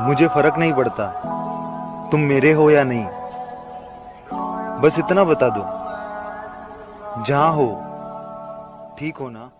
मुझे फ़र्क नहीं पड़ता। तुम मेरे हो या नहीं। बस इतना बता दो। जहाँ हो, ठीक हो ना?